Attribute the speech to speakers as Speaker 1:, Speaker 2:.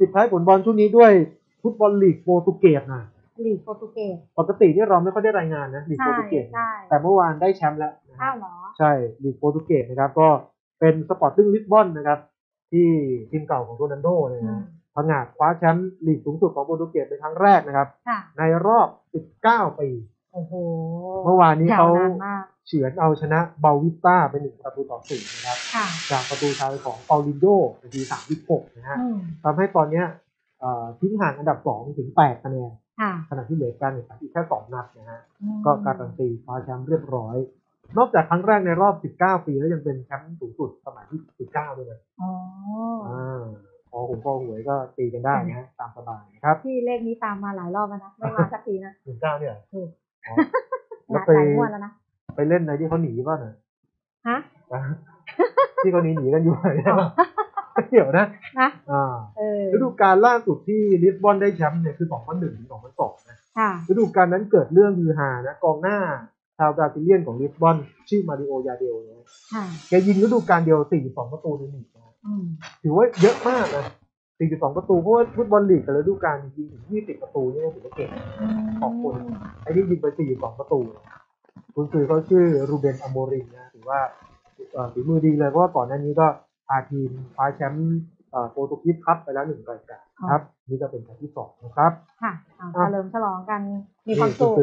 Speaker 1: ปิดท้ายผลบอลช่วงนี้ด้วยฟุตบอลลีกโปรตุเกสนะ
Speaker 2: ลีกโปรตุเกส
Speaker 1: ปกติที่เราไม่ค่อยได้รายงานนะลีกโป
Speaker 2: ใช่
Speaker 1: รตุเกส
Speaker 2: ใช่
Speaker 1: แต่เมื่อวานได้แชมป์แล้วนะค
Speaker 2: อ้า
Speaker 1: รับ
Speaker 2: วเหรอ
Speaker 1: ใช่ลีกโปรตุเกสนะครับ ก็เป็นสปอร์ติ้งลิสบอนนะครับ ที่ทีมเก่าของโรนัลโดเลย
Speaker 2: อื
Speaker 1: นะ
Speaker 2: ม
Speaker 1: พังงาดคว้าแชมป์ลีกสูงสุดของโปรตุเกสเป็นครั้งแรกนะครับ
Speaker 2: ค่ะ
Speaker 1: ในรอบ 19 ปี
Speaker 2: โอ้โห
Speaker 1: เมื่อวานนี้เขา
Speaker 2: ยวนานมาก
Speaker 1: เฉือนเอาชนะเบาวิสต้าเป็นหนึ่งประตูต่อสี่นะครับ
Speaker 2: ค่ะ
Speaker 1: จากประตูชัยของเปาลินโยนาที36นะฮะ
Speaker 2: อืม
Speaker 1: ทำให้ตอนเนี้ยเอ่อทิ้งห่างอันดับ2ถึง8คะแนน
Speaker 2: ค่ะ
Speaker 1: ขณะที่เหลือการแข่งขันอีกแค่2นัดนะฮะ
Speaker 2: อืม
Speaker 1: ก็การันตีคว้าแชมป์เรียบร้อย นอกจากครั้งแรกในรอบ 19 ปีแล้วยังเป็นแชมป์สูงสุดสมัยที่ 19 ด้วยนะ
Speaker 2: อ๋อ
Speaker 1: อ่าพอหงพอหวยก็ตีกันได้นะฮะตามสบายนะครับ
Speaker 2: ที่เลขนี้ตามมาหลายรอบแล้วนะไม่มาสักทีนะ
Speaker 1: 19เนี่ย
Speaker 2: ถูก
Speaker 1: อ๋อ
Speaker 2: ห
Speaker 1: แล้ว
Speaker 2: ลาย
Speaker 1: ไป
Speaker 2: หลายงวดแล้วนะ
Speaker 1: ไปเล่นในที่เขาหนีป่ะน่ะ
Speaker 2: ฮะ
Speaker 1: ที่เขาหนีหนีกันอยู่เนี่ยเดี๋ยวนะ
Speaker 2: นะ
Speaker 1: อ่า
Speaker 2: เออ
Speaker 1: ฤดูกาลล่าสุดที่ลิสบอนได้แชมป์เนี่ยคือ2001ถึง2002นะ
Speaker 2: ค่ะ
Speaker 1: ฤดูกาลนั้นเกิดเรื่องฮือฮานะกองหน้าชาวบราซิเลียนของลิสบอนชื่อมาริโอยาเดลเนี่ย
Speaker 2: ค่ะ
Speaker 1: แกยิงฤดูกาลเดียว42ประตูในลีกนะ
Speaker 2: อืม
Speaker 1: ถือว่าเยอะมากนะ42ประตูเพราะว่าฟุตบอลลีกแต่ละฤดูกาลยิงถึง20ประตูนี่ก็ถือว่าเก่งขอบคุณไอ้นี่ยิงไป42ประตู คุณซื้อเขาชื่อรูเบนอโมริมนะถือว่าเอ่อฝีมือดีเลยเพราะว่าก่อนหน้านี้ก็พาทีมคว้าแชมป์เอ่อโปรตุเกสคัพไปแล้วหนึ่งรายการนะครับ นี่ก็เป็นครั้งที่สองนะครับ
Speaker 2: ค่ะเอาเฉลิมฉลองกันมีความสุข